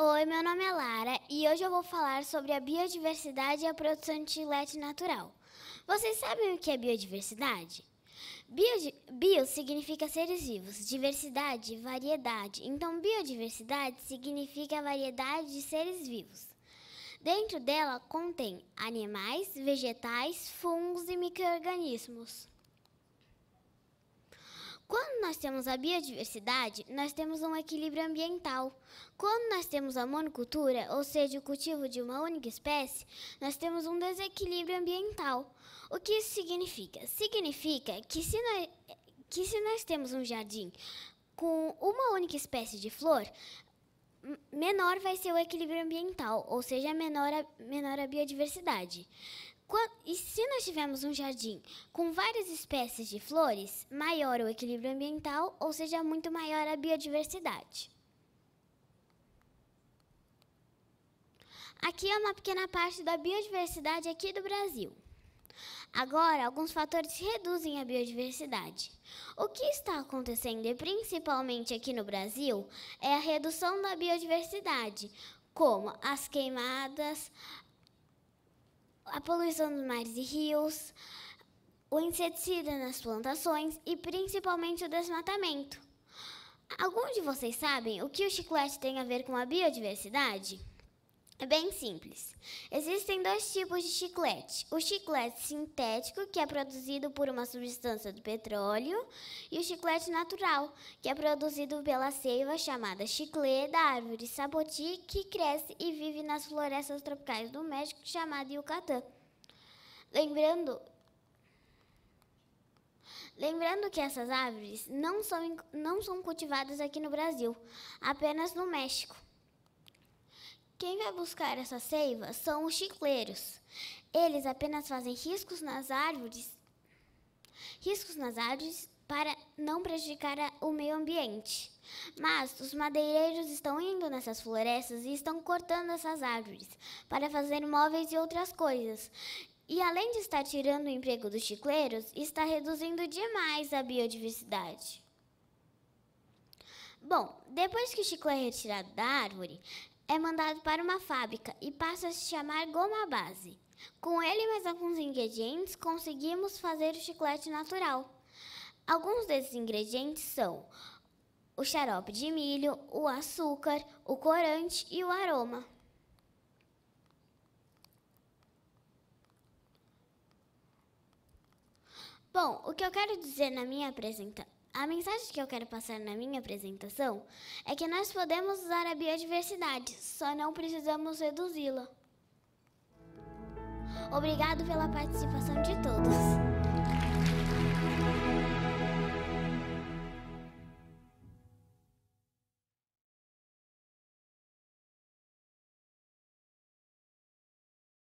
Oi, meu nome é Lara e hoje eu vou falar sobre a biodiversidade e a produção de chiclete natural. Vocês sabem o que é biodiversidade? Bio, bio significa seres vivos, diversidade, variedade. Então, biodiversidade significa a variedade de seres vivos. Dentro dela contém animais, vegetais, fungos e microrganismos. Nós temos a biodiversidade, nós temos um equilíbrio ambiental. Quando nós temos a monocultura, ou seja, o cultivo de uma única espécie, nós temos um desequilíbrio ambiental. O que isso significa? Significa que se nós, que se nós temos um jardim com uma única espécie de flor, menor vai ser o equilíbrio ambiental, ou seja, menor a, menor a biodiversidade. E se nós tivermos um jardim com várias espécies de flores, maior o equilíbrio ambiental, ou seja, muito maior a biodiversidade. Aqui é uma pequena parte da biodiversidade aqui do Brasil. Agora, alguns fatores reduzem a biodiversidade. O que está acontecendo, e principalmente aqui no Brasil, é a redução da biodiversidade, como as queimadas, a poluição dos mares e rios, o inseticida nas plantações e principalmente o desmatamento. Alguns de vocês sabem o que o chiclete tem a ver com a biodiversidade? É bem simples. Existem dois tipos de chiclete: o chiclete sintético, que é produzido por uma substância do petróleo, e o chiclete natural, que é produzido pela seiva chamada chiclete da árvore sapoti, que cresce e vive nas florestas tropicais do México, chamada Yucatán. Lembrando Lembrando que essas árvores não são, não são cultivadas aqui no Brasil, apenas no México. Quem vai buscar essa seiva são os chicleiros. Eles apenas fazem riscos nas árvores, riscos nas árvores para não prejudicar o meio ambiente. Mas os madeireiros estão indo nessas florestas e estão cortando essas árvores para fazer móveis e outras coisas. E além de estar tirando o emprego dos chicleiros, está reduzindo demais a biodiversidade. Bom, depois que o chiclete é retirado da árvore, é mandado para uma fábrica e passa a se chamar goma base. Com ele e mais alguns ingredientes, conseguimos fazer o chiclete natural. Alguns desses ingredientes são o xarope de milho, o açúcar, o corante e o aroma. Bom, o que eu quero dizer na minha apresentação a mensagem que eu quero passar na minha apresentação é que nós podemos usar a biodiversidade, só não precisamos reduzi-la. Obrigado pela participação de todos.